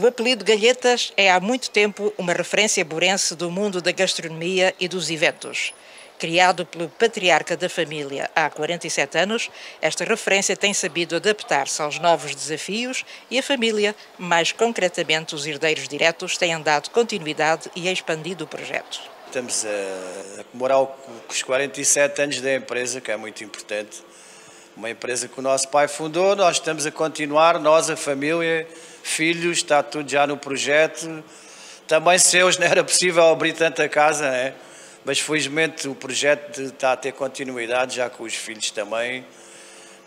O apelido Galhetas é há muito tempo uma referência burense do mundo da gastronomia e dos eventos. Criado pelo patriarca da família há 47 anos, esta referência tem sabido adaptar-se aos novos desafios e a família, mais concretamente os herdeiros diretos, têm dado continuidade e expandido o projeto. Estamos a comemorar os 47 anos da empresa, que é muito importante. Uma empresa que o nosso pai fundou, nós estamos a continuar, nós, a família, filhos, está tudo já no projeto. Também seus não era possível abrir tanta casa, né? mas felizmente o projeto está a ter continuidade já com os filhos também.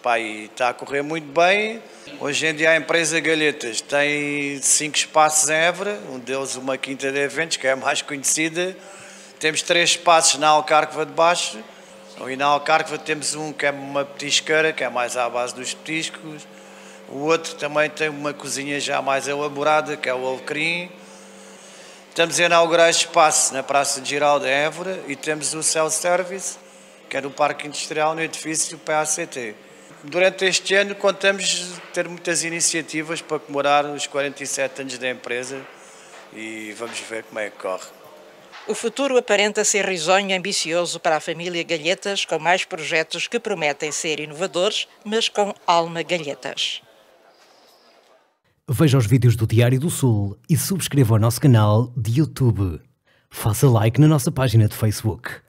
Pai, está a correr muito bem. Hoje em dia a empresa Galhetas tem cinco espaços em Évora, um deles uma quinta de eventos, que é a mais conhecida. Temos três espaços na Alcárqueva de Baixo. E na temos um que é uma petisqueira, que é mais à base dos petiscos. O outro também tem uma cozinha já mais elaborada, que é o Alecrim. Estamos a inaugurar espaço na Praça de Giral de Évora e temos o Cell Service, que é no Parque Industrial, no edifício PACT. Durante este ano contamos ter muitas iniciativas para comemorar os 47 anos da empresa e vamos ver como é que corre. O futuro aparenta ser risonho e ambicioso para a família Galhetas, com mais projetos que prometem ser inovadores, mas com alma Galhetas. Veja os vídeos do Diário do Sul e subscreva o nosso canal de YouTube. Faça like na nossa página de Facebook.